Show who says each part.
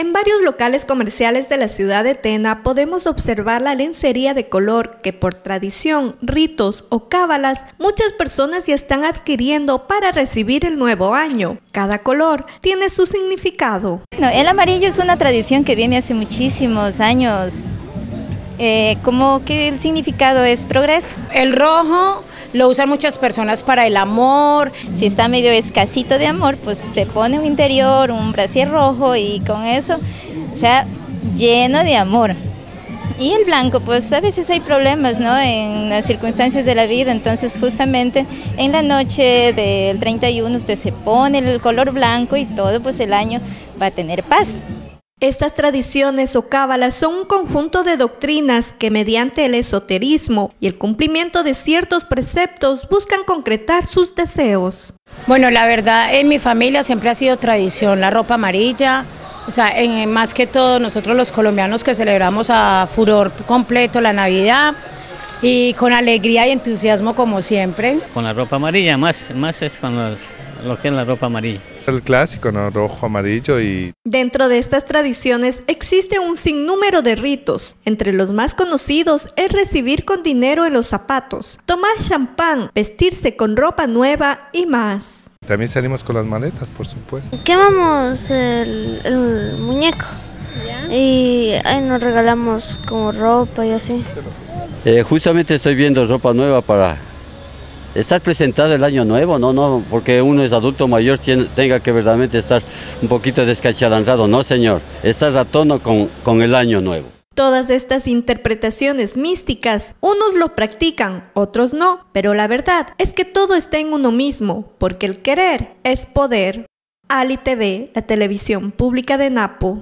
Speaker 1: En varios locales comerciales de la ciudad de Tena podemos observar la lencería de color que por tradición, ritos o cábalas muchas personas ya están adquiriendo para recibir el nuevo año. Cada color tiene su significado.
Speaker 2: el amarillo es una tradición que viene hace muchísimos años. Eh, como que el significado es progreso.
Speaker 3: El rojo lo usan muchas personas para el amor.
Speaker 2: Si está medio escasito de amor, pues se pone un interior, un brasier rojo y con eso, o sea, lleno de amor. Y el blanco, pues a veces hay problemas, ¿no? En las circunstancias de la vida, entonces justamente en la noche del 31 usted se pone el color blanco y todo, pues el año va a tener paz.
Speaker 1: Estas tradiciones o cábalas son un conjunto de doctrinas que mediante el esoterismo y el cumplimiento de ciertos preceptos buscan concretar sus deseos.
Speaker 3: Bueno, la verdad en mi familia siempre ha sido tradición la ropa amarilla, o sea, en, más que todo nosotros los colombianos que celebramos a furor completo la Navidad y con alegría y entusiasmo como siempre.
Speaker 4: Con la ropa amarilla, más, más es con lo que es la ropa amarilla.
Speaker 5: El clásico, ¿no? Rojo, amarillo y...
Speaker 1: Dentro de estas tradiciones existe un sinnúmero de ritos. Entre los más conocidos es recibir con dinero en los zapatos, tomar champán, vestirse con ropa nueva y más.
Speaker 5: También salimos con las maletas, por supuesto.
Speaker 6: Quemamos el, el muñeco y ahí nos regalamos como ropa y así.
Speaker 7: Eh, justamente estoy viendo ropa nueva para estar presentado el año nuevo, no, no, porque uno es adulto mayor, tenga que verdaderamente estar un poquito descachalanzado, no señor, estar a tono con, con el año nuevo.
Speaker 1: Todas estas interpretaciones místicas, unos lo practican, otros no, pero la verdad es que todo está en uno mismo, porque el querer es poder. Ali TV, la televisión pública de Napo.